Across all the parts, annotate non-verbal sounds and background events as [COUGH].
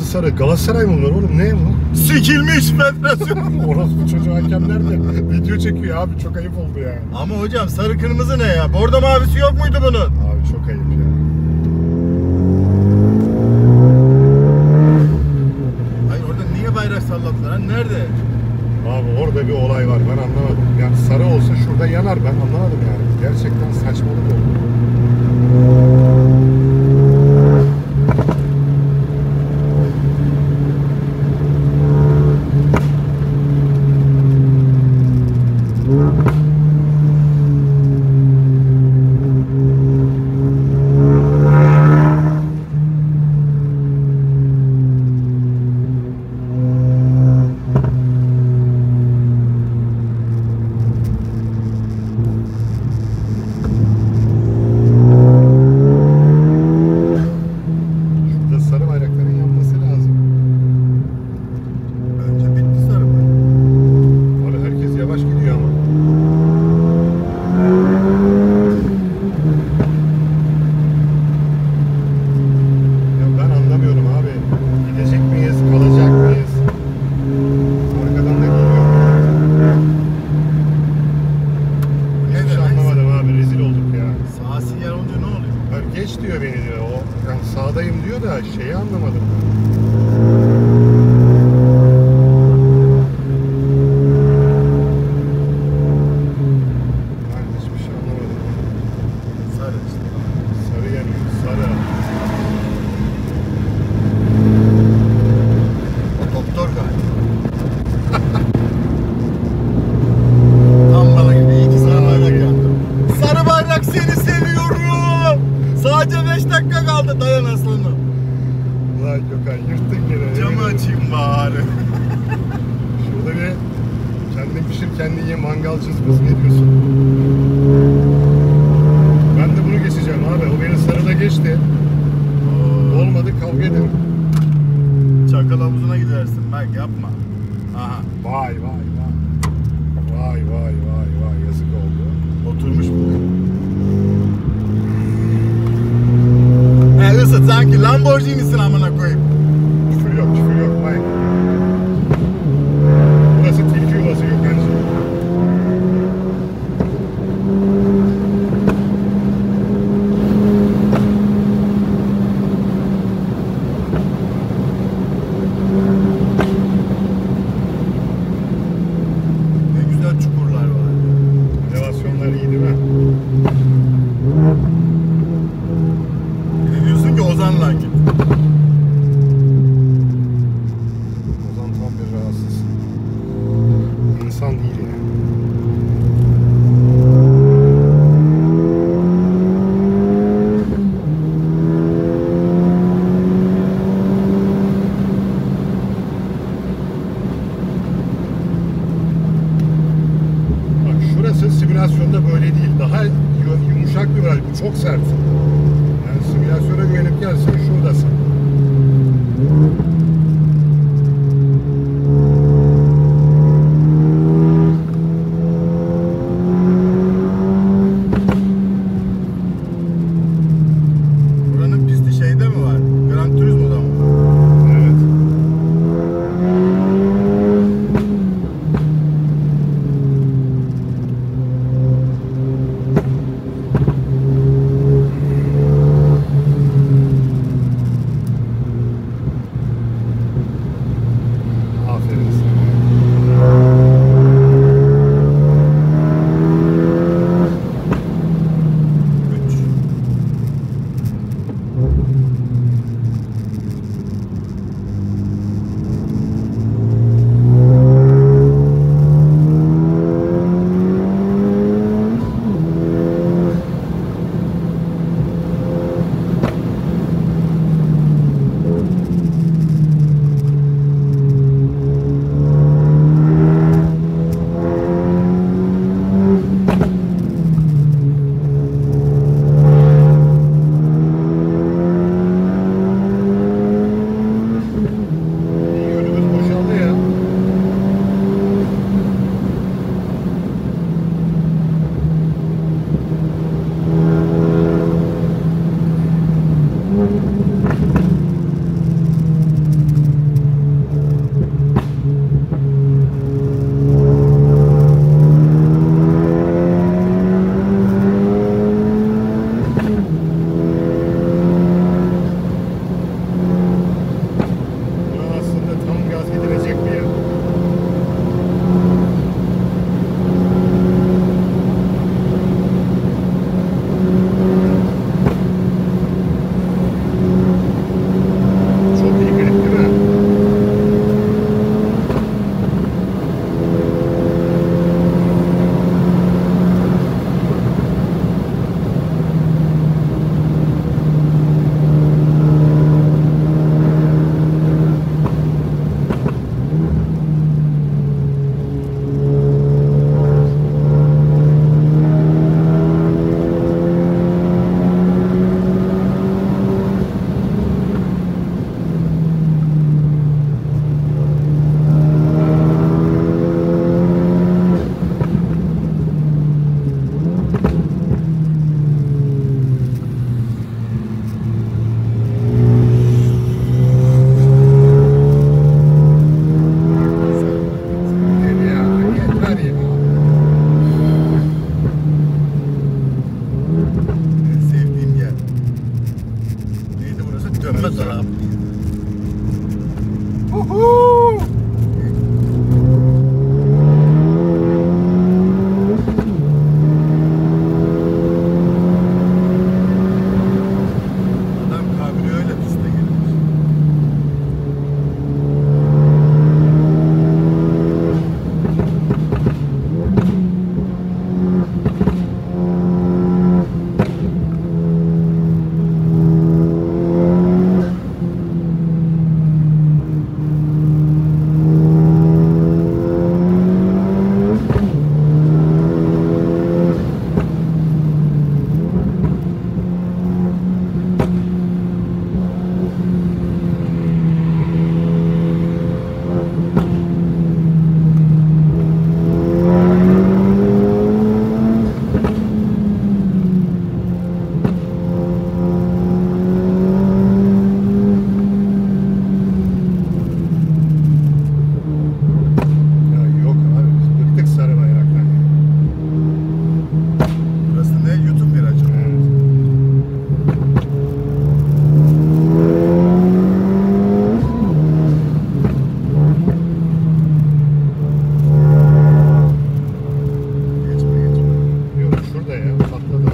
Galatasaray mı bunlar oğlum? Ne bu? Sikilmiş federasyon. [LAUGHS] Orospu çocuğu hakemler de video çekiyor abi çok ayıp oldu ya. Ama hocam sarı kırmızı ne ya? Bordo mavisi yok muydu bunun? Abi çok ayıp ya. Ay orada niye bayrak salladılar? Ha? Nerede? Abi orada bir olay var ben anlamadım. Yani sarı olsa şurada yanar ben anlamadım yani. Gerçekten saçmalık oldu. Şurada sarı bayrakların yanması lazım. Önce bitti sarı. Orada herkes yavaş gidiyor ama. Ya ben anlamıyorum abi. Gidecek miyiz, kalacak mıyız? Arkadan da geliyor. Ne Hiçbir şey demek? anlamadım abi. Rezil olduk ya. Sağ sinyal olunca ne oluyor? Abi geç diyor beni diyor. O, yani sağdayım diyor da şeyi anlamadım. Ben hiçbir şey anlamadım. Sarı işte. Sarı yanıyor, sarı. Doktor galiba. Tam bana gibi iyi ki sarı bayrak yandı. Sarı bayrak seni seviyorum. Sadece 5 dakika kaldı dayan aslanım. Ulan Gökhan yırttın gene. Camı açayım bari. [LAUGHS] Şurada bir kendin pişir kendin ye mangalcıyız biz ne diyorsun? Ben de bunu geçeceğim abi. O beni sarıda geçti. Olmadı kavga ederim. Çakal havuzuna gidersin bak yapma. Aha Vay vay vay. Vay vay vay vay yazık oldu. oturmuş bu. Lamborghini na koyayım.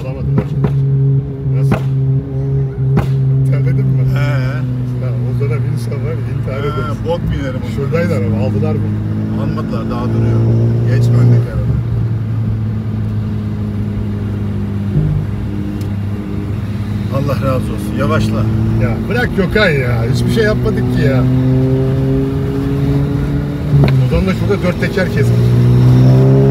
Bozamadılar. Nasıl? Terledin mi? He. Ya o dönem insanlar intihar ederiz. He, bok binerim. Şuradaydı araba, aldılar bunu. Almadılar, daha duruyor. Geç öndeki araba. Allah razı olsun. Yavaşla. Ya bırak Gökay ya. Hiçbir şey yapmadık ki ya. O Ozan'la şurada dört teker kesmiş.